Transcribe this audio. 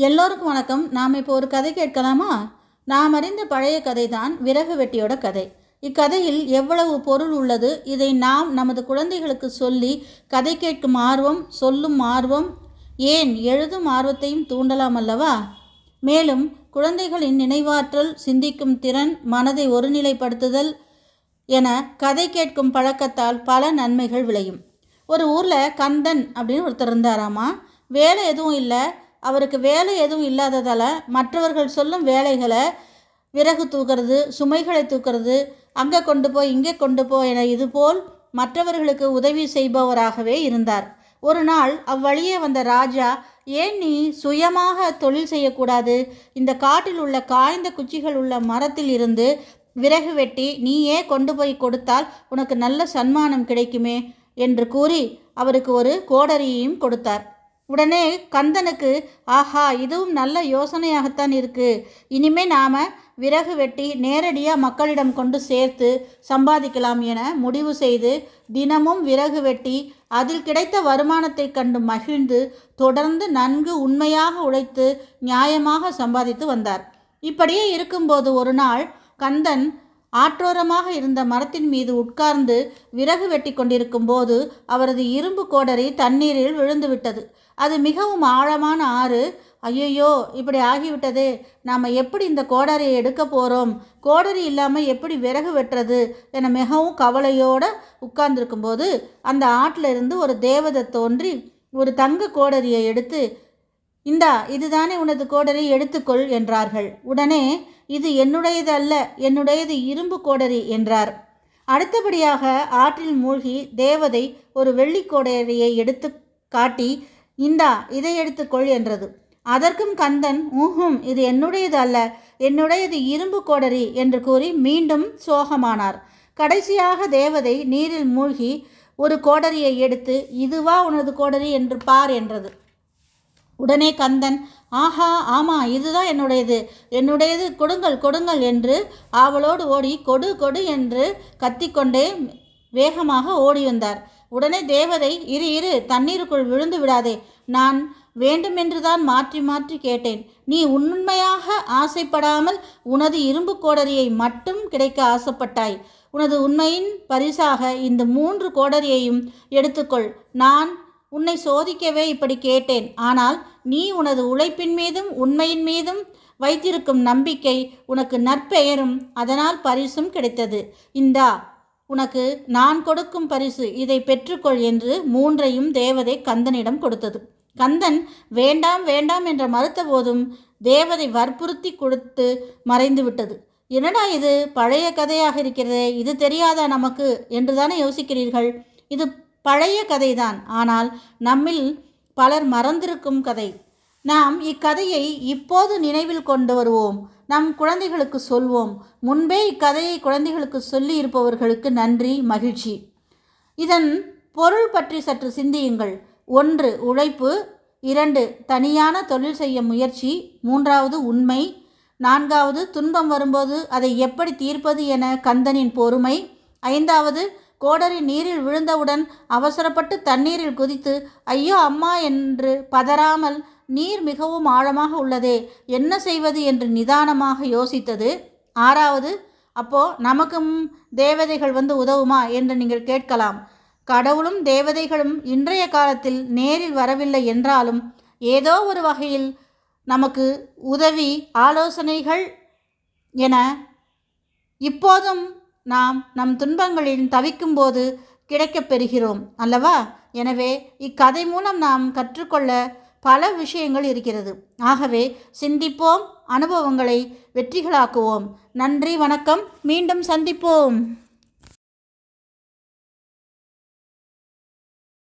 எல்லோருக்கும் வணக்கம். நாம் இப்போ ஒரு கதை கேட்கலாமா? நாம் அறிந்த பழைய கதை தான் விறகு வெட்டியோட கதை. இக்கதையில் எவ்வளவு பொருள் உள்ளது? இதை நாம் நமது குழந்தைகளுக்கு சொல்லி கதை கேட்கும் ஆர்வம் சொல்லும் ஆர்வம் ஏன் எழுதும் ஆர்வத்தையும் தூண்டலாம் அல்லவா? மேலும் குழந்தைகளின் நினைவாற்றல் சிந்திக்கும் திறன் மனதை ஒருநிலைப்படுத்துதல் என கதை கேட்கும் பழக்கத்தால் பல நன்மைகள் விளையும். ஒரு ஊரில் கந்தன் அப்படின்னு ஒருத்தர் இருந்தாராமா? வேலை எதுவும் இல்லை. அவருக்கு வேலை எதுவும் இல்லாததால் மற்றவர்கள் சொல்லும் வேலைகளை விறகு தூக்கிறது சுமைகளை தூக்கிறது அங்கே கொண்டு போய் இங்கே கொண்டு போ என இதுபோல் மற்றவர்களுக்கு உதவி செய்பவராகவே இருந்தார். ஒரு நாள் அவ்வழியே வந்த ராஜா ஏன் நீ சுயமாக தொழில் செய்யக்கூடாது? இந்த காட்டில் உள்ள காய்ந்த குச்சிகள் உள்ள மரத்தில் இருந்து விறகு வெட்டி நீயே கொண்டு போய் கொடுத்தால் உனக்கு நல்ல சன்மானம் கிடைக்குமே? என்று கூறி அவருக்கு ஒரு கோடரியையும் கொடுத்தார். உடனே கந்தனுக்கு ஆஹா இதுவும் நல்ல யோசனையாகத்தான் இருக்குது இனிமே நாம் விறகு வெட்டி நேரடியாக மக்களிடம் கொண்டு சேர்த்து சம்பாதிக்கலாம் என முடிவு செய்து தினமும் விறகு வெட்டி அதில் கிடைத்த வருமானத்தை கண்டு மகிழ்ந்து தொடர்ந்து நன்கு உண்மையாக உழைத்து நியாயமாக சம்பாதித்து வந்தார். இப்படியே இருக்கும்போது ஒரு நாள் கந்தன் ஆற்றோரமாக இருந்த மரத்தின் மீது உட்கார்ந்து விறகு வெட்டி கொண்டிருக்கும் போது அவரது இரும்பு கோடரி தண்ணீரில் விழுந்துவிட்டது. அது மிகவும் ஆழமான ஆறு. ஐயையோ இப்படி ஆகிவிட்டதே. நாம் எப்படி இந்த கோடரியை எடுக்க போகிறோம் கோடரி இல்லாமல் எப்படி விறகு வெட்டுறது என மிகவும் கவலையோடு உட்கார்ந்துருக்கும்போது அந்த ஆற்றில் இருந்து ஒரு தேவதை தோன்றி ஒரு தங்க கோடரியை எடுத்து இந்தா இதுதானே உனது கோடரி எடுத்துக்கொள் என்றார்கள். உடனே இது என்னுடையது அல்ல என்னுடையது இரும்பு கோடரி என்றார். அடுத்தபடியாக ஆற்றில் மூழ்கி தேவதை ஒரு வெள்ளி கோடரியை எடுத்து காட்டி இந்தா இதை எடுத்துக்கொள் என்றது. அதற்கும் கந்தன் ஊஹும் இது என்னுடையது அல்ல என்னுடையது இரும்பு கோடரி என்று கூறி மீண்டும் சோகமானார். கடைசியாக தேவதை நீரில் மூழ்கி ஒரு கோடரியை எடுத்து இதுவா உனது கோடரி என்று பார் என்றது. உடனே கந்தன் ஆஹா ஆமா இதுதான் என்னுடையது. என்னுடையது கொடுங்கள் கொடுங்கள் என்று ஆவலோடு ஓடி கொடு கொடு என்று கத்திக்கொண்டே வேகமாக ஓடி வந்தார். உடனே தேவதை இரு இரு தண்ணீருக்குள் விழுந்து விடாதே. நான் வேண்டுமென்றுதான் மாற்றி மாற்றி கேட்டேன். நீ உண்மையாக ஆசைப்படாமல் உனது இரும்பு கோடரியை மட்டும் கிடைக்க ஆசைப்பட்டாய். உனது உண்மையின் பரிசாக இந்த மூன்று கோடரியையும் எடுத்துக்கொள். நான் உன்னை சோதிக்கவே இப்படி கேட்டேன். ஆனால் நீ உனது உழைப்பின் மீதும் உண்மையின் மீதும் வைத்திருக்கும் நம்பிக்கை உனக்கு நற்பெயரும் அதனால் பரிசும் கிடைத்தது. இந்தா உனக்கு நான் கொடுக்கும் பரிசு இதை பெற்றுக்கொள் என்று மூன்றையும் தேவதை கந்தனிடம் கொடுத்தது. கந்தன் வேண்டாம் வேண்டாம் என்று மறுத்த போதும் தேவதை வற்புறுத்தி கொடுத்து மறைந்து விட்டது என்னடா இது? பழைய கதையாக இருக்கிறதே. இது தெரியாதா நமக்கு? என்று தானே யோசிக்கிறீர்கள். இது பழைய கதைதான். ஆனால் நம்மில் பலர் மறந்திருக்கும் கதை. நாம் இக்கதையை இப்போது நினைவில் கொண்டு வருவோம். நம் குழந்தைகளுக்கு சொல்வோம். முன்பே இக்கதையை குழந்தைகளுக்கு சொல்லி இருப்பவர்களுக்கு நன்றி மகிழ்ச்சி. இதன் பொருள் பற்றி சற்று சிந்தியுங்கள். ஒன்று உழைப்பு. இரண்டு தனியான தொழில் செய்ய முயற்சி. மூன்றாவது உண்மை. நான்காவது துன்பம் வரும்போது அதை எப்படி தீர்ப்பது என கந்தனின் பொறுமை. ஐந்தாவது கோடரி நீரில் விழுந்தவுடன் அவசரப்பட்டு தண்ணீரில் குதித்து ஐயோ அம்மா என்று பதறாமல் நீர் மிகவும் ஆழமாக உள்ளதே என்ன செய்வது? என்று நிதானமாக யோசித்தது. ஆறாவது அப்போ நமக்கும் தேவதைகள் வந்து உதவுமா? என்று நீங்கள் கேட்கலாம். கடவுளும் தேவதைகளும் இன்றைய காலத்தில் நேரில் வரவில்லை என்றாலும் ஏதோ ஒரு வகையில் நமக்கு உதவி ஆலோசனைகள் என இப்போதும் நாம் நம் துன்பங்களில் தவிக்கும்போது கிடைக்கப் பெறுகிறோம் அல்லவா? எனவே இக்கதை மூலம் நாம் கற்றுக்கொள்ள பல விஷயங்கள் இருக்கிறது. ஆகவே சிந்திப்போம் அனுபவங்களை வெற்றிகளாக்குவோம். நன்றி வணக்கம். மீண்டும் சந்திப்போம்.